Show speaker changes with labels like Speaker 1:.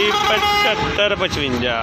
Speaker 1: पचहत्तर पचवंजा।